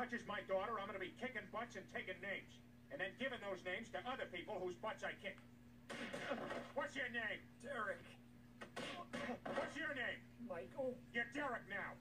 touches my daughter, I'm gonna be kicking butts and taking names. And then giving those names to other people whose butts I kick. What's your name? Derek. What's your name? Michael. You're Derek now.